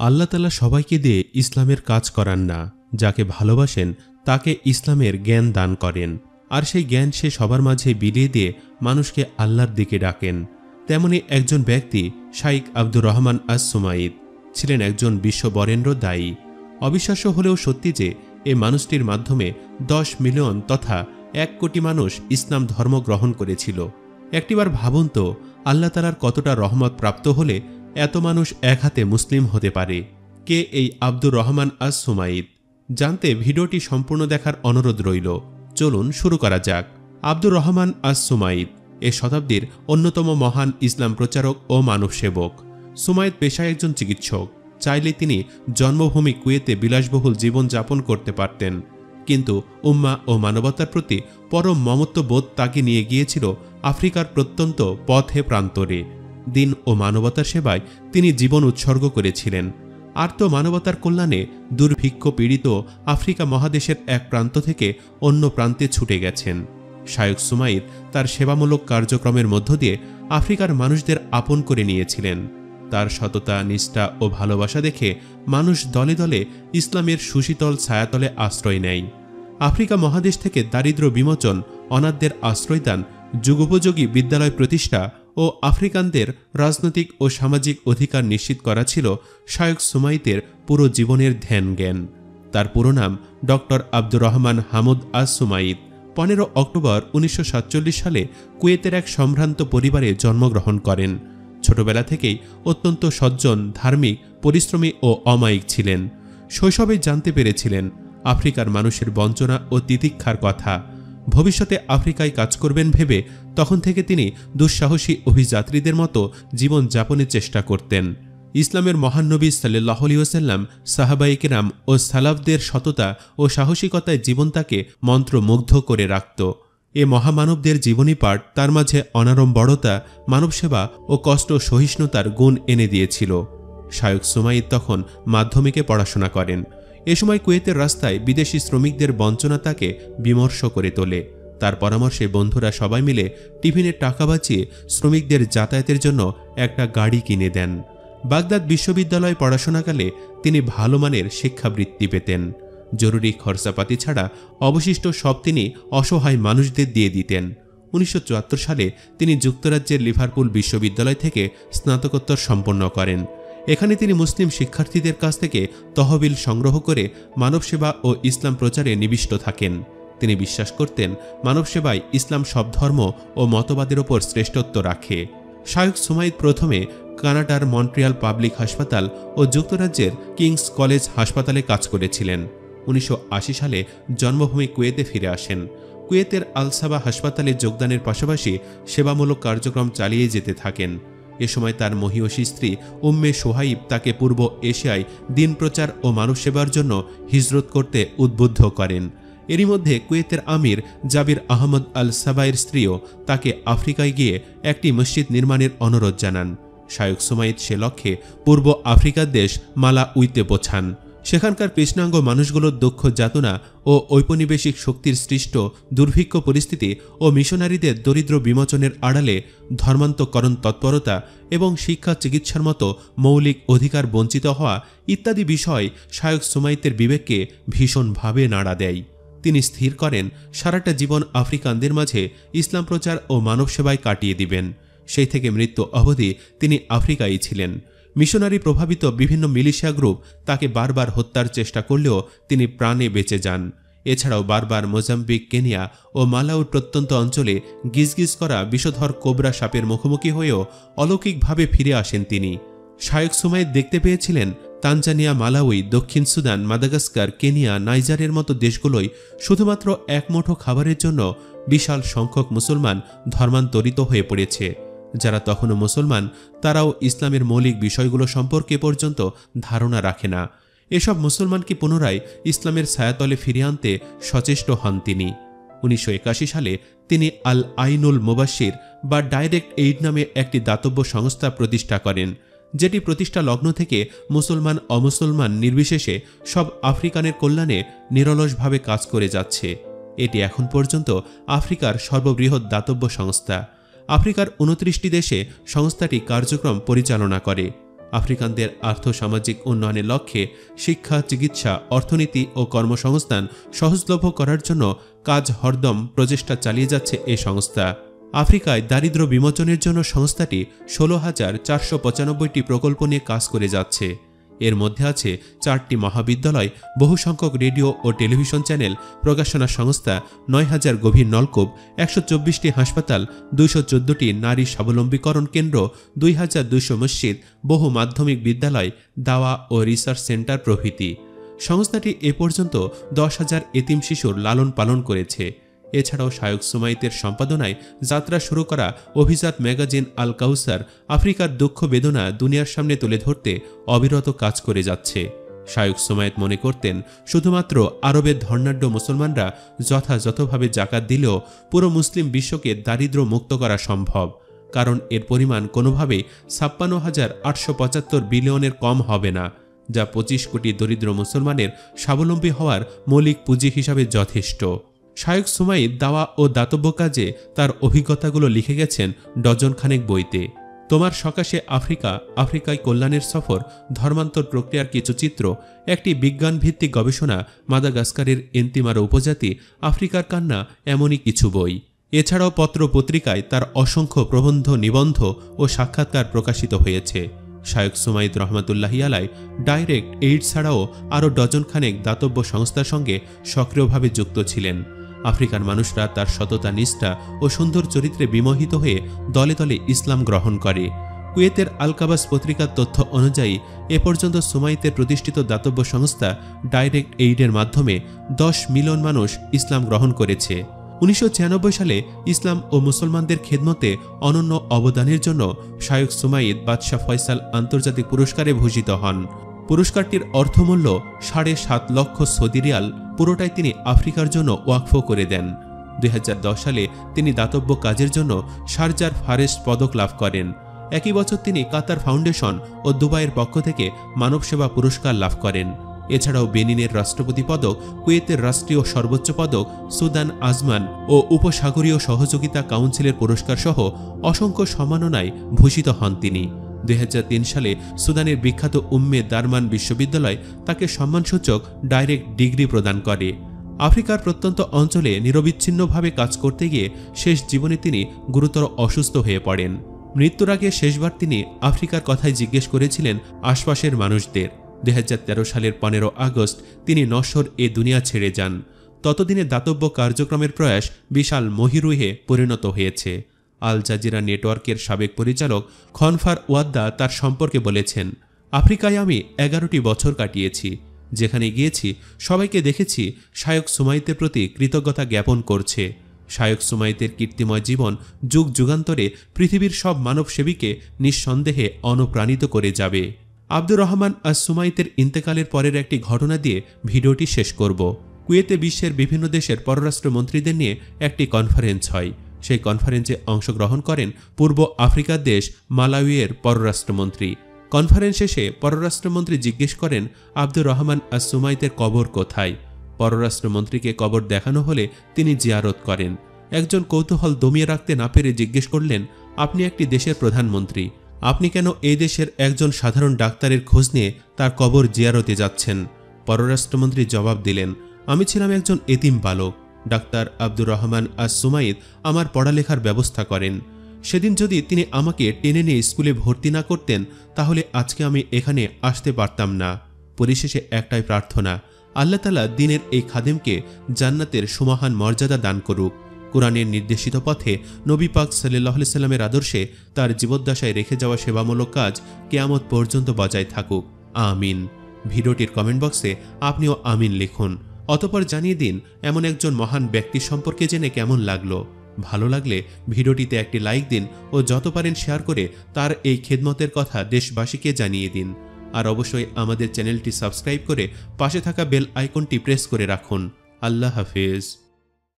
আল্লাহ তালা সবাইকে দিয়ে ইসলামের কাজ করান না, যাকে ভালোবাসেন তাকে ইসলামের জ্ঞান দান করেন। আর সেই জ্ঞান সে সবার মাঝে বিলিয়ে দিয়ে মানুষকে আল্লাহর দিকে ডাকেন। তেমনি একজন ব্যক্তি শাইক আব্দুর রহমান আস সুমাইদ ছিলেন একজন বিশ্ব বরেণ্য দায়ী। অবিশ্বাস্য হলেও সত্যি যে, এ মানুষটির মাধ্যমে দশ মিলিয়ন তথা এক কোটি মানুষ ইসলাম ধর্ম গ্রহণ করেছিল। একটিবার ভাবুন তো, আল্লাহ তালার কতটা রহমত প্রাপ্ত হলে এত মানুষ এক হাতে মুসলিম হতে পারে। কে এই আব্দুর রহমান আজ সুমাইদ? জানতে ভিডিওটি সম্পূর্ণ দেখার অনুরোধ রইল। চলুন শুরু করা যাক। আব্দুর রহমান আজ সুমাইদ এ শতাব্দীর অন্যতম মহান ইসলাম প্রচারক ও মানব সেবক। সুমাইদ পেশায় একজন চিকিৎসক। চাইলে তিনি জন্মভূমি কুয়েতে বিলাসবহুল জীবন যাপন করতে পারতেন। কিন্তু উম্মা ও মানবতার প্রতি পরম মমত্ববোধ তাকে নিয়ে গিয়েছিল আফ্রিকার প্রত্যন্ত পথে প্রান্তরে। দিন ও মানবতার সেবায় তিনি জীবন উৎসর্গ করেছিলেন। আর্ত মানবতার কল্যাণে দুর্ভিক্ষ পীড়িত আফ্রিকা মহাদেশের এক প্রান্ত থেকে অন্য প্রান্তে ছুটে গেছেন। শায়ক সুমাইদ তার সেবামূলক কার্যক্রমের মধ্য দিয়ে আফ্রিকার মানুষদের আপন করে নিয়েছিলেন। তার সততা, নিষ্ঠা ও ভালোবাসা দেখে মানুষ দলে দলে ইসলামের সুশীতল ছায়াতলে আশ্রয় নেয়। আফ্রিকা মহাদেশ থেকে দারিদ্র বিমোচন অনাথদের আশ্রয়দান, যুগোপযোগী বিদ্যালয় প্রতিষ্ঠা ও আফ্রিকানদের রাজনৈতিক ও সামাজিক অধিকার নিশ্চিত করা ছিল শায়ক সুমাইতের পুরো জীবনের ধ্যান জ্ঞান। তার পুরো নাম ডক্টর আব্দুর রহমান হামুদ আজ সুমাইদ পনেরো অক্টোবর উনিশশো সাতচল্লিশ সালে কুয়েতের এক সম্ভ্রান্ত পরিবারে জন্মগ্রহণ করেন। ছোটবেলা থেকেই অত্যন্ত সজ্জন, ধার্মিক, পরিশ্রমী ও অমায়িক ছিলেন। শৈশবে জানতে পেরেছিলেন আফ্রিকার মানুষের বঞ্চনা ও তিতিক্ষার কথা। ভবিষ্যতে আফ্রিকায় কাজ করবেন ভেবে তখন থেকে তিনি দুঃসাহসী অভিযাত্রীদের মতো জীবন যাপনের চেষ্টা করতেন। ইসলামের মহানবী সাল্লাহ ওসাল্লাম সাহাবাইকেরাম ও সালাফদের সততা ও সাহসিকতায় জীবন তাকে মন্ত্রমুগ্ধ করে রাখত। এ মহামানবদের জীবনী পাঠ তার মাঝে অনারম্বরতা মানবসেবা ও কষ্ট সহিষ্ণুতার গুণ এনে দিয়েছিল। শায়ক সুমাইদ তখন মাধ্যমিকে পড়াশোনা করেন। এ সময় কুয়েতের রাস্তায় বিদেশি শ্রমিকদের বঞ্চনা তাকে বিমর্ষ করে তোলে। তার পরামর্শে বন্ধুরা সবাই মিলে টিফিনের টাকা বাঁচিয়ে শ্রমিকদের যাতায়াতের জন্য একটা গাড়ি কিনে দেন। বাগদাদ বিশ্ববিদ্যালয়ে পড়াশোনাকালে তিনি ভালো মানের শিক্ষাবৃত্তি পেতেন। জরুরি খরচাপাতি ছাড়া অবশিষ্ট সব তিনি অসহায় মানুষদের দিয়ে দিতেন। উনিশশো চুয়াত্তর সালে তিনি যুক্তরাজ্যের লিভারপুল বিশ্ববিদ্যালয় থেকে স্নাতকোত্তর সম্পন্ন করেন। এখানে তিনি মুসলিম শিক্ষার্থীদের কাছ থেকে তহবিল সংগ্রহ করে মানবসেবা ও ইসলাম প্রচারে নিবিষ্ট থাকেন। তিনি বিশ্বাস করতেন মানবসেবায় ইসলাম সব ধর্ম ও মতবাদের ওপর শ্রেষ্ঠত্ব রাখে। শায়ক সুমাইদ প্রথমে কানাডার মন্ট্রিয়াল পাবলিক হাসপাতাল ও যুক্তরাজ্যের কিংস কলেজ হাসপাতালে কাজ করেছিলেন। উনিশশো আশি সালে জন্মভূমি কুয়েতে ফিরে আসেন। কুয়েতের আলসাবা হাসপাতালে যোগদানের পাশাপাশি সেবামূলক কার্যক্রম চালিয়ে যেতে থাকেন। এ সময় তার মহিয়সী স্ত্রী উম্মে সোহাইব তাকে পূর্ব এশিয়ায় দিন প্রচার ও মানুষ সেবার জন্য হিজরত করতে উদ্বুদ্ধ করেন। এরই মধ্যে কুয়েতের আমির জাবির আহমদ আল সাবাইয়ের স্ত্রীও তাকে আফ্রিকায় গিয়ে একটি মসজিদ নির্মাণের অনুরোধ জানান। শায়ক সুমাইদ সে লক্ষ্যে পূর্ব আফ্রিকার দেশ মালা উইতে পৌঁছান। সেখানকার কৃষ্ণাঙ্গ মানুষগুলোর দক্ষ যাতনা ও ঔপনিবেশিক শক্তির সৃষ্ট দুর্ভিক্ষ পরিস্থিতি ও মিশনারিদের দরিদ্র বিমোচনের আড়ালে ধর্মান্তকরণ তৎপরতা এবং শিক্ষা চিকিৎসার মতো মৌলিক অধিকার বঞ্চিত হওয়া ইত্যাদি বিষয় শায়ক সুমাইতের বিবেককে ভীষণভাবে নাড়া দেয়। তিনি স্থির করেন, সারাটা জীবন আফ্রিকানদের মাঝে ইসলাম প্রচার ও মানব সেবায় কাটিয়ে দিবেন। সেই থেকে মৃত্যু অবধি তিনি আফ্রিকায় ছিলেন। মিশনারি প্রভাবিত বিভিন্ন মিলিশিয়া গ্রুপ তাকে বারবার হত্যার চেষ্টা করলেও তিনি প্রাণে বেঁচে যান। এছাড়াও বারবার মোজাম্বিক, কেনিয়া ও মালাউর প্রত্যন্ত অঞ্চলে গিজগিজ করা বিষধর কোবরা সাপের মুখোমুখি হয়েও অলৌকিকভাবে ফিরে আসেন তিনি। শায়ক সুমাইদ দেখতে পেয়েছিলেন তানজানিয়া, মালাউই, দক্ষিণ সুদান, মাদাগাস্কার, কেনিয়া, নাইজারের মতো দেশগুলোই শুধুমাত্র এক মুঠো খাবারের জন্য বিশাল সংখ্যক মুসলমান ধর্মান্তরিত হয়ে পড়েছে। যারা তখনও মুসলমান, তারাও ইসলামের মৌলিক বিষয়গুলো সম্পর্কে পর্যন্ত ধারণা রাখে না। এসব মুসলমানকে পুনরায় ইসলামের ছায়াতলে ফিরিয়ে আনতে সচেষ্ট হন তিনি? উনিশশো একাশি সালে তিনি আল আইনুল মুবাসির বা ডাইরেক্ট এইড নামে একটি দাতব্য সংস্থা প্রতিষ্ঠা করেন, যেটি প্রতিষ্ঠা লগ্ন থেকে মুসলমান, অমুসলমান নির্বিশেষে সব আফ্রিকানের কল্যাণে নিরলসভাবে কাজ করে যাচ্ছে। এটি এখন পর্যন্ত আফ্রিকার সর্ববৃহৎ দাতব্য সংস্থা। আফ্রিকার উনত্রিশটি দেশে সংস্থাটি কার্যক্রম পরিচালনা করে। আফ্রিকানদের আর্থসামাজিক উন্নয়নের লক্ষ্যে শিক্ষা, চিকিৎসা, অর্থনীতি ও কর্মসংস্থান সহজলভ্য করার জন্য কাজ হরদম প্রচেষ্টা চালিয়ে যাচ্ছে এ সংস্থা। আফ্রিকায় দারিদ্র বিমোচনের জন্য সংস্থাটি ষোলো হাজার চারশো পঁচানব্বইটি প্রকল্প নিয়ে কাজ করে যাচ্ছে। এর মধ্যে আছে চারটি মহাবিদ্যালয় বহু সংখ্যক রেডিও ও টেলিভিশন চ্যানেল, প্রকাশনা সংস্থা নয় হাজার গভীর নলকূপ, একশো চব্বিশটি হাসপাতাল, দুইশো নারী স্বাবলম্বীকরণ কেন্দ্র দুই হাজার দুইশো মসজিদ, বহু মাধ্যমিক বিদ্যালয়, দাওয়া ও রিসার্চ সেন্টার প্রভৃতি। সংস্থাটি এ পর্যন্ত দশ হাজার এতিম শিশুর লালন পালন করেছে। এছাড়াও শায়ক সুমাইতের সম্পাদনায় যাত্রা শুরু করা অভিজাত ম্যাগাজিন আল কাউসার আফ্রিকার দুঃখ বেদনা দুনিয়ার সামনে তুলে ধরতে অবিরত কাজ করে যাচ্ছে। শায়ক সুমায়েত মনে করতেন, শুধুমাত্র আরবের ধর্নাঢ্য মুসলমানরা যথাযথভাবে জাকাত দিলেও পুরো মুসলিম বিশ্বকে দারিদ্র মুক্ত করা সম্ভব, কারণ এর পরিমাণ কোনোভাবেই ছাপ্পান্ন হাজার আটশো পঁচাত্তর বিলিয়নের কম হবে না, যা পঁচিশ কোটি দরিদ্র মুসলমানের স্বাবলম্বী হওয়ার মৌলিক পুঁজি হিসাবে যথেষ্ট। শায়ক সুমাইদ দাওয়া ও দাতব্য কাজে তার অভিজ্ঞতাগুলো লিখে গেছেন ডজনখানেক বইতে। তোমার সকাশে আফ্রিকা, আফ্রিকায় কল্যাণের সফর, ধর্মান্তর প্রক্রিয়ার কিছু চিত্র, একটি বিজ্ঞানভিত্তিক গবেষণা, মাদাগাস্কারের এন্তিমার উপজাতি, আফ্রিকার কান্না, এমনই কিছু বই। এছাড়াও পত্র পত্রিকায় তার অসংখ্য প্রবন্ধ, নিবন্ধ ও সাক্ষাৎকার প্রকাশিত হয়েছে। শায়ক সুমাইদ রহমাতুল্লাহি আলাই ডাইরেক্ট এইড ছাড়াও আরও ডজনখানেক দাতব্য সংস্থার সঙ্গে সক্রিয়ভাবে যুক্ত ছিলেন। আফ্রিকার মানুষরা তার সততা, নিষ্ঠা ও সুন্দর চরিত্রে বিমোহিত হয়ে দলে দলে ইসলাম গ্রহণ করে। কুয়েতের আলকাবাস পত্রিকার তথ্য অনুযায়ী, এ পর্যন্ত সুমাইতে প্রতিষ্ঠিত দাতব্য সংস্থা ডাইরেক্ট এইডের মাধ্যমে দশ মিলিয়ন মানুষ ইসলাম গ্রহণ করেছে। উনিশশো ছিয়ানব্বই সালে ইসলাম ও মুসলমানদের খেদমতে অনন্য অবদানের জন্য শায়ক সুমাইদ বাদশাহ ফয়সাল আন্তর্জাতিক পুরস্কারে ভূষিত হন। পুরস্কারটির অর্থমূল্য সাড়ে সাত লক্ষ সৌদি রিয়াল, পুরোটাই তিনি আফ্রিকার জন্য ওয়াকফ করে দেন। দুই হাজার দশ সালে তিনি দাতব্য কাজের জন্য শারজার ফারেস্ট পদক লাভ করেন। একই বছর তিনি কাতার ফাউন্ডেশন ও দুবাইয়ের পক্ষ থেকে মানব সেবা পুরস্কার লাভ করেন। এছাড়াও বেনিনের রাষ্ট্রপতি পদক, কুয়েতের রাষ্ট্রীয় সর্বোচ্চ পদক, সুদান আজমান ও উপসাগরীয় সহযোগিতা কাউন্সিলের পুরস্কার সহ অসংখ্য সম্মাননায় ভূষিত হন তিনি। দুই হাজার তিন সালে সুদানের বিখ্যাত উম্মে দারমান বিশ্ববিদ্যালয় তাকে সম্মানসূচক ডাইরেক্ট ডিগ্রি প্রদান করে। আফ্রিকার প্রত্যন্ত অঞ্চলে নিরবিচ্ছিন্নভাবে কাজ করতে গিয়ে শেষ জীবনে তিনি গুরুতর অসুস্থ হয়ে পড়েন। মৃত্যুর আগে শেষবার তিনি আফ্রিকার কথাই জিজ্ঞেস করেছিলেন আশপাশের মানুষদের। দুই হাজার তেরো সালের পনেরো আগস্ট তিনি নশ্বর এ দুনিয়া ছেড়ে যান। ততদিনে দাতব্য কার্যক্রমের প্রয়াস বিশাল মহিরুহে পরিণত হয়েছে। আল জাজিরা নেটওয়ার্কের সাবেক পরিচালক খনফার ওয়াদ্দা তার সম্পর্কে বলেছেন, আফ্রিকায় আমি এগারোটি বছর কাটিয়েছি, যেখানে গিয়েছি সবাইকে দেখেছি শায়ক সুমাইতের প্রতি কৃতজ্ঞতা জ্ঞাপন করছে। শায়ক সুমাইতের কীর্তিময় জীবন যুগ যুগান্তরে পৃথিবীর সব মানবসেবীকে নিঃসন্দেহে অনুপ্রাণিত করে যাবে। আব্দুর রহমান আজ সুমাইতের ইন্তেকালের পরের একটি ঘটনা দিয়ে ভিডিওটি শেষ করব। কুয়েতে বিশ্বের বিভিন্ন দেশের পররাষ্ট্রমন্ত্রীদের নিয়ে একটি কনফারেন্স হয়। সেই কনফারেন্সে অংশগ্রহণ করেন পূর্ব আফ্রিকার দেশ মালাউইয়ের পররাষ্ট্রমন্ত্রী। কনফারেন্স শেষে পররাষ্ট্রমন্ত্রী জিজ্ঞেস করেন, আব্দুর রহমান আসুমাইতের কবর কোথায়? পররাষ্ট্রমন্ত্রীকে কবর দেখানো হলে তিনি জিয়ারত করেন। একজন কৌতূহল দমিয়ে রাখতে না পেরে জিজ্ঞেস করলেন, আপনি একটি দেশের প্রধানমন্ত্রী, আপনি কেন এই দেশের একজন সাধারণ ডাক্তারের খোঁজ নিয়ে তার কবর জিয়ারতে যাচ্ছেন? পররাষ্ট্রমন্ত্রী জবাব দিলেন, আমি ছিলাম একজন এতিম বালক। ডাক্তার আব্দুর রহমান আজ সুমাইদ আমার পড়ালেখার ব্যবস্থা করেন। সেদিন যদি তিনি আমাকে টেনে নিয়ে স্কুলে ভর্তি না করতেন, তাহলে আজকে আমি এখানে আসতে পারতাম না। পরিশেষে একটাই প্রার্থনা, আল্লাহ তালা দিনের এই খাদেমকে জান্নাতের সুমহান মর্যাদা দান করুক। কোরআনের নির্দেশিত পথে নবী পাক সাল্লাহ সাল্লামের আদর্শে তার জীবদ্দশায় রেখে যাওয়া সেবামূলক কাজ কেয়ামত পর্যন্ত বজায় থাকুক। আমিন। ভিডিওটির কমেন্ট বক্সে আপনিও আমিন লিখুন। অতপর জানিয়ে দিন, এমন একজন মহান ব্যক্তি সম্পর্কে জেনে কেমন লাগল। ভালো লাগলে ভিডিওটিতে একটি লাইক দিন ও যত পারেন শেয়ার করে তার এই খেদমতের কথা দেশবাসীকে জানিয়ে দিন। আর অবশ্যই আমাদের চ্যানেলটি সাবস্ক্রাইব করে পাশে থাকা বেল আইকনটি প্রেস করে রাখুন। আল্লাহ হাফিজ।